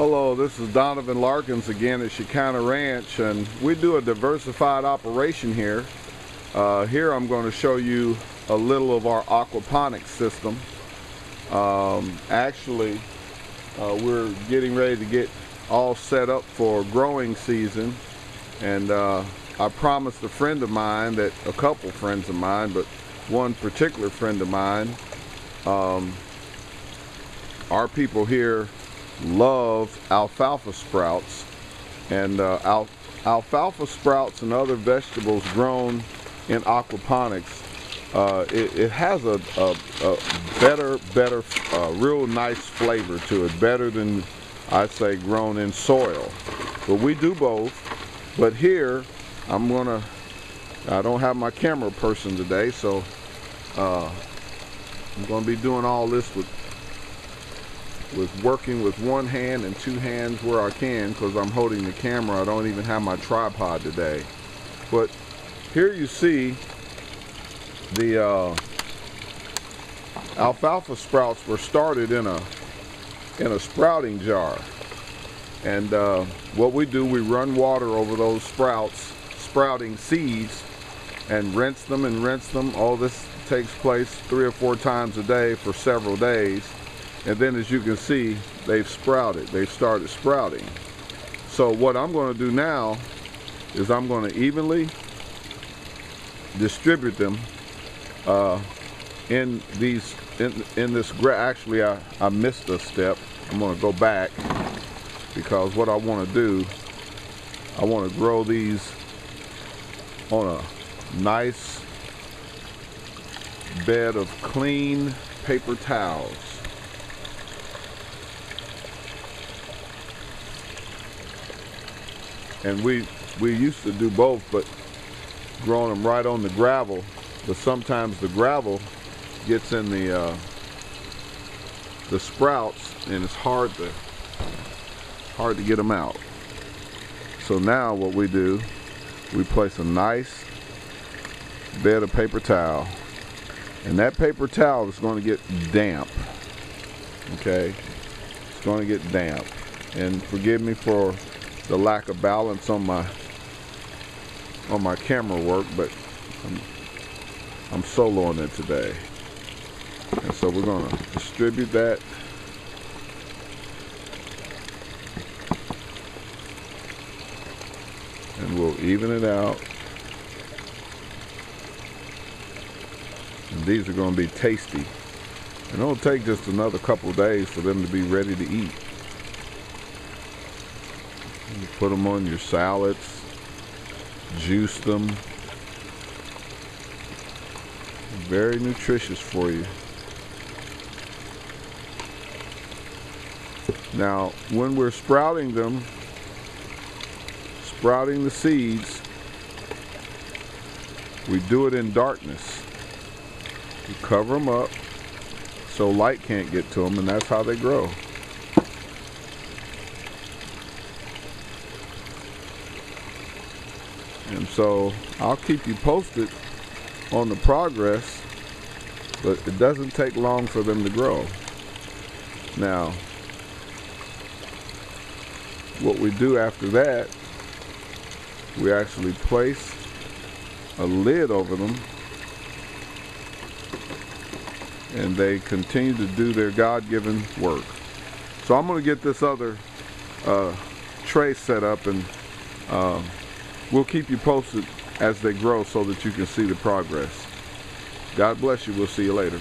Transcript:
Hello, this is Donovan Larkins again at Shekinah Ranch, and we do a diversified operation here. Uh, here I'm going to show you a little of our aquaponics system. Um, actually, uh, we're getting ready to get all set up for growing season, and uh, I promised a friend of mine that a couple friends of mine, but one particular friend of mine, um, our people here love alfalfa sprouts and uh, al alfalfa sprouts and other vegetables grown in aquaponics uh, it, it, has a, a, a better better uh, real nice flavor to it better than I'd say grown in soil. But we do both. But here I'm gonna I don't have my camera person today so uh, I'm gonna be doing all this with with working with one hand and two hands where I can because I'm holding the camera. I don't even have my tripod today. But here you see the uh, alfalfa sprouts were started in a in a sprouting jar. And uh, what we do, we run water over those sprouts, sprouting seeds, and rinse them and rinse them. All this takes place three or four times a day for several days and then as you can see they've sprouted. They've started sprouting. So what I'm going to do now is I'm going to evenly distribute them uh, in these in, in this actually I, I missed a step. I'm going to go back because what I want to do I want to grow these on a nice bed of clean paper towels and we we used to do both but growing them right on the gravel but sometimes the gravel gets in the uh, the sprouts and it's hard to hard to get them out. So now what we do we place a nice bed of paper towel and that paper towel is going to get damp okay? It's going to get damp. And forgive me for the lack of balance on my on my camera work, but I'm, I'm soloing it today. And so we're gonna distribute that and we'll even it out. And these are gonna be tasty. And it'll take just another couple days for them to be ready to eat. You put them on your salads, juice them. Very nutritious for you. Now, when we're sprouting them, sprouting the seeds, we do it in darkness. We cover them up so light can't get to them, and that's how they grow. And so I'll keep you posted on the progress, but it doesn't take long for them to grow. Now, what we do after that, we actually place a lid over them and they continue to do their God-given work. So I'm going to get this other uh, tray set up and uh, We'll keep you posted as they grow so that you can see the progress. God bless you. We'll see you later.